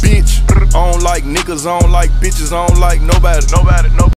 bitch. I don't like niggas, I don't like bitches, I don't like nobody. Nobody.